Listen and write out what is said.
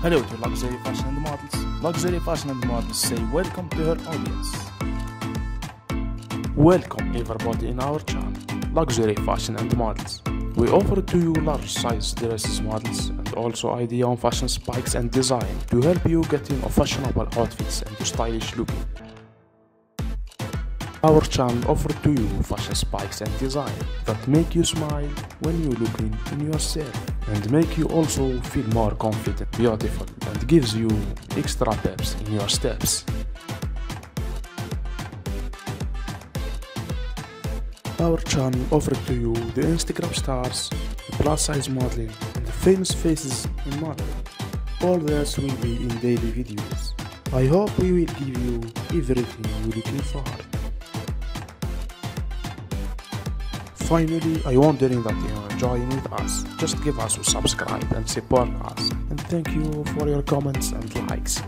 Hello to Luxury Fashion and Models. Luxury Fashion and Models say welcome to her audience. Welcome everybody in our channel, Luxury Fashion and Models. We offer to you large size dresses models and also idea on fashion spikes and design to help you get in fashionable outfits and stylish looking. Our channel offer to you fashion spikes and design that make you smile when you looking in yourself and make you also feel more confident, beautiful and gives you extra peps in your steps. Our channel offers to you the Instagram stars, the plus size modeling and the famous faces in modeling. All this will be in daily videos. I hope we will give you everything you're looking for. Finally, I wondering that you are enjoying with us. Just give us a subscribe and support us. And thank you for your comments and likes.